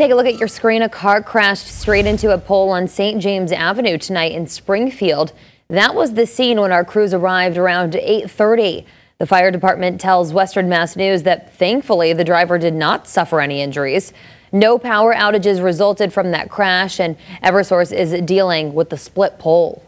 Take a look at your screen. A car crashed straight into a pole on St. James Avenue tonight in Springfield. That was the scene when our crews arrived around 830. The fire department tells Western Mass News that thankfully the driver did not suffer any injuries. No power outages resulted from that crash and Eversource is dealing with the split pole.